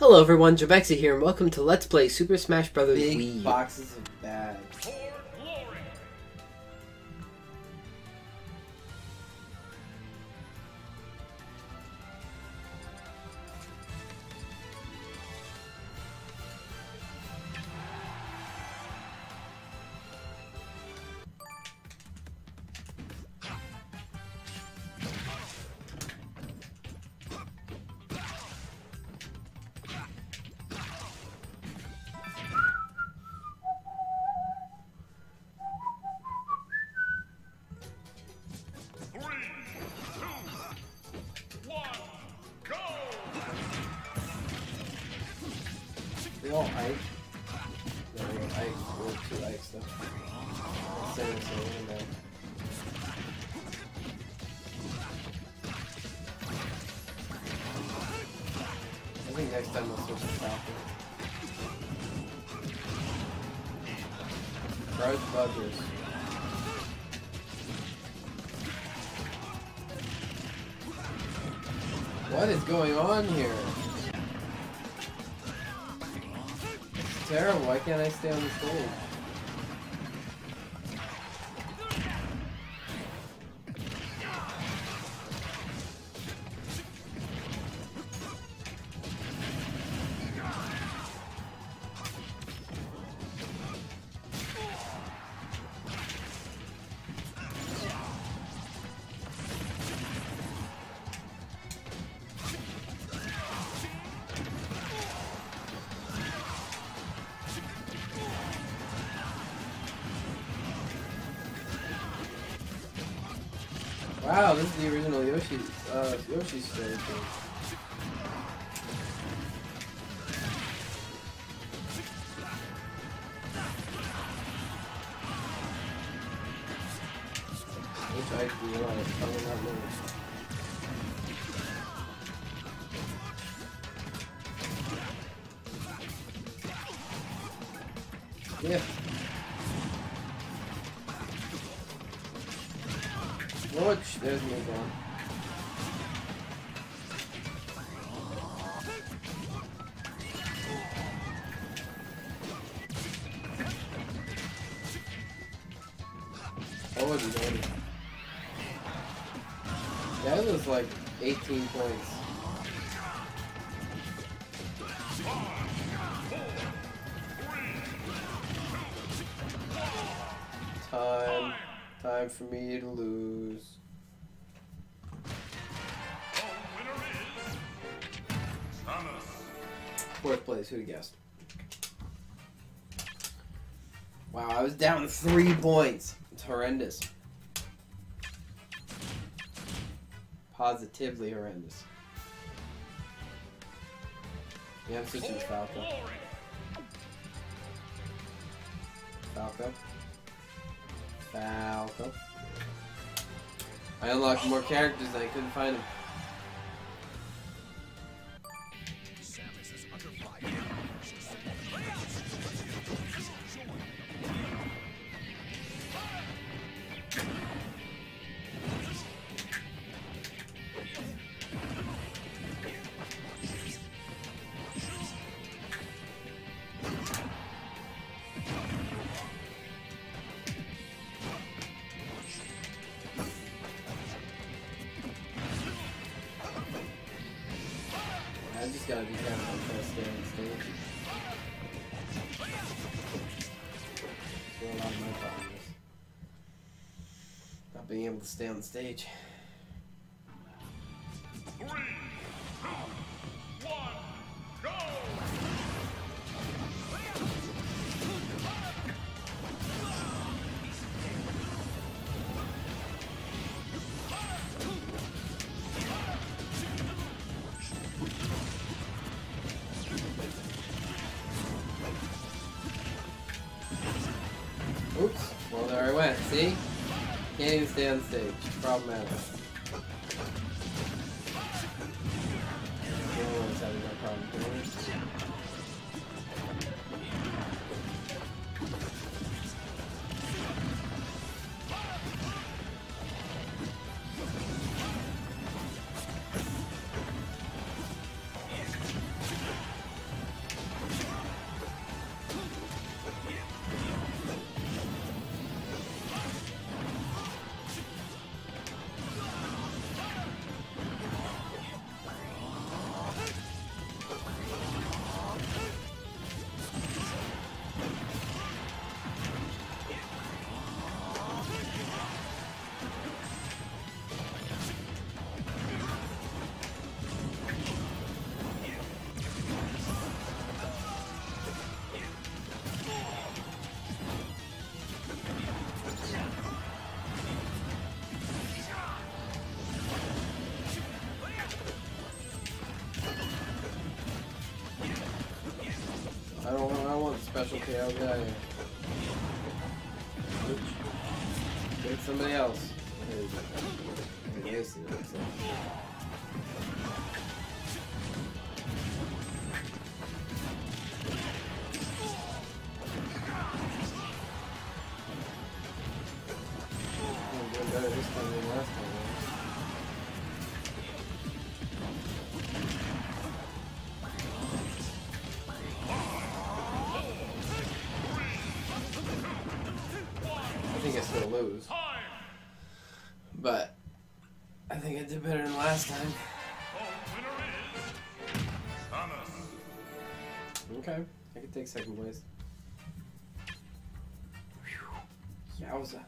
Hello everyone, Jobexi here, and welcome to Let's Play Super Smash Bros. Big Wii. boxes of bad. Think next time we'll switch to Falcon. Garage Buggers. What is going on here? It's terrible. Why can't I stay on the stage? Wow, this is the original Yoshi, uh, stage. Which I do realize, That was like 18 points. Time. Time for me to lose. Fourth place, who'd have guessed? Wow, I was down three points. It's horrendous. Positively horrendous. I'm switching Falco. Falco. Falco. I unlocked more characters and I couldn't find them. Gotta be I stay on stage. A lot of my problems. Not being able to stay on the stage. Went. See? Can't even stay on stage. Problematic. The special KO guy. Get somebody else. It, Think I lose, but I think I did better than last time. Okay, I can take second place. Yowza.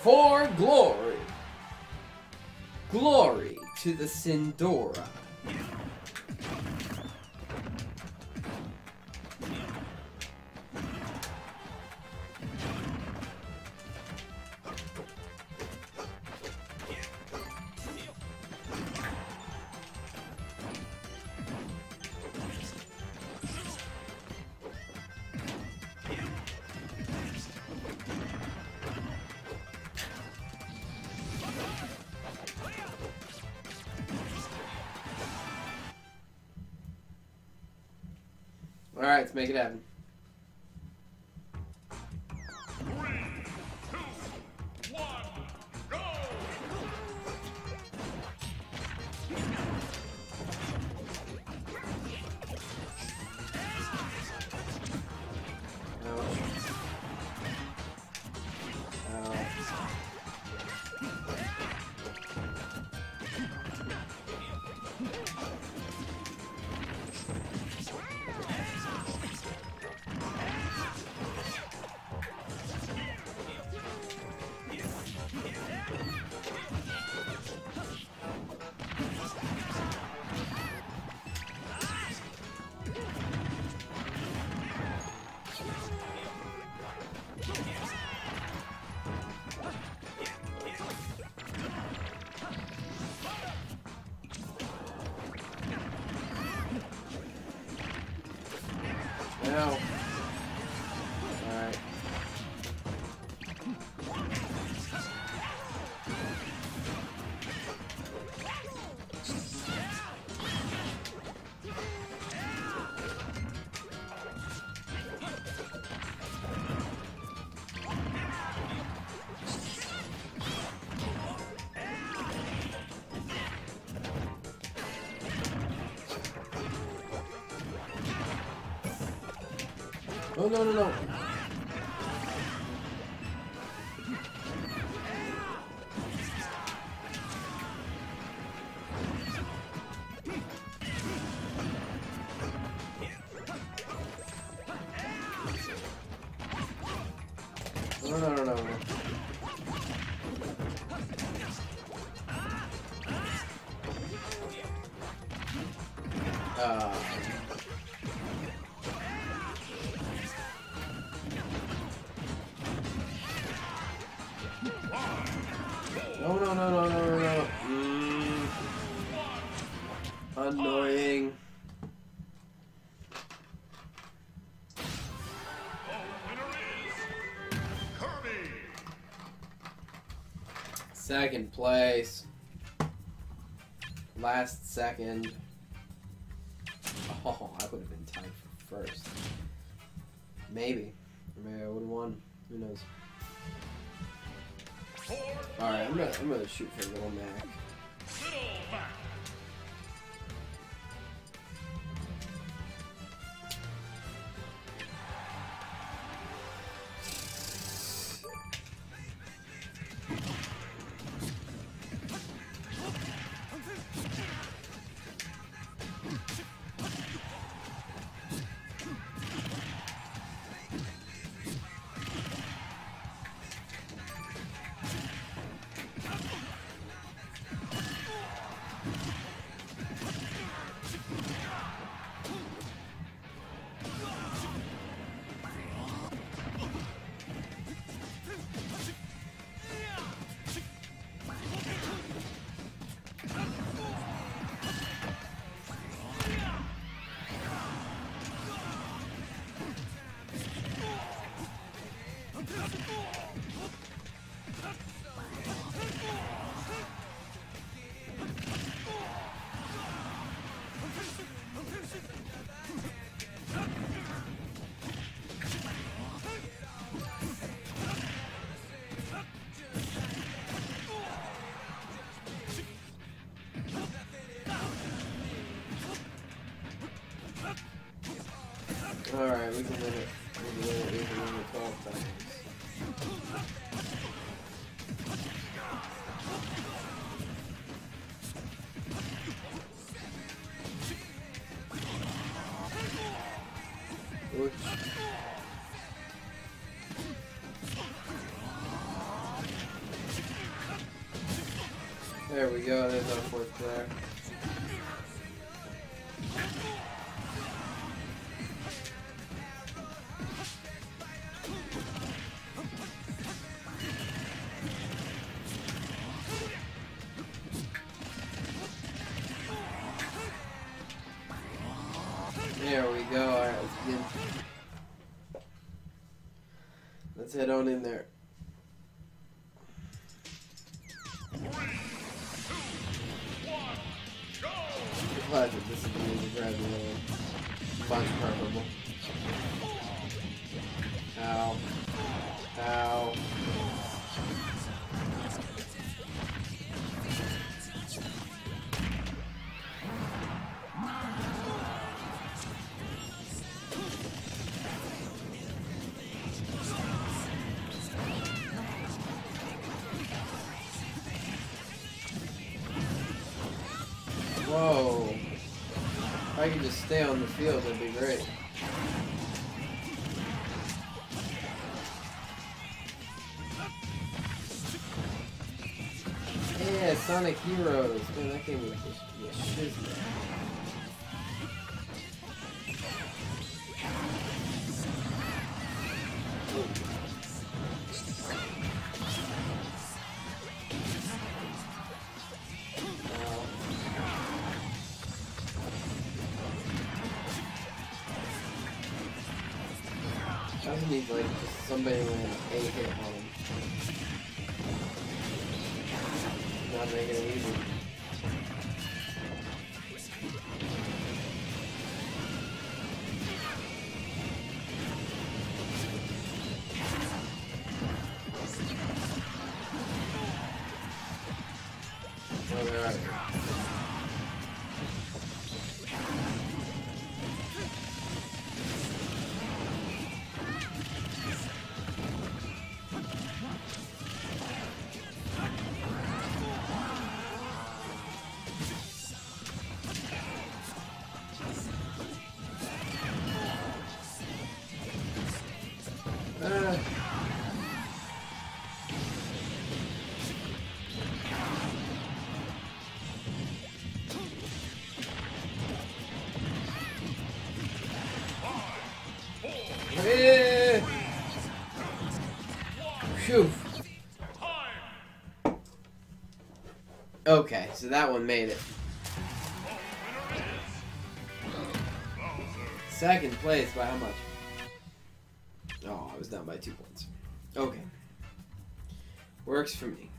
For glory. Glory to the Sindora. Yeah. Alright, let's make it happen. No. No no no. No no no no. no. Uh, Second place. Last second. Oh, I would have been tied for first. Maybe. Or maybe I would have won. Who knows? Alright, I'm gonna I'm gonna shoot for Little Mac. We can it. We it. We it 12 times. Oops. There we go, there's our fourth player. Let's head on in there. Classic, this is the music grab the bunch preferable. Ow. Ow. I could just stay on the field, that'd be great. Yeah, Sonic Heroes. Man, that game was just. Need like somebody land a hit home. Not making it easy. Uh, Eh. Phew. Okay, so that one made it. Second place by how much? Oh, I was down by two points. Okay. Works for me.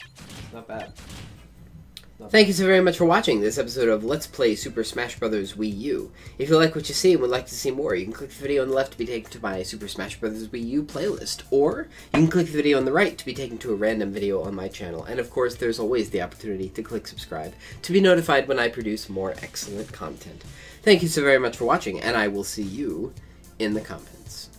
It's Not bad. Not Thank you so very much for watching this episode of Let's Play Super Smash Bros. Wii U. If you like what you see and would like to see more, you can click the video on the left to be taken to my Super Smash Bros. Wii U playlist, or you can click the video on the right to be taken to a random video on my channel. And of course, there's always the opportunity to click subscribe to be notified when I produce more excellent content. Thank you so very much for watching, and I will see you in the comments.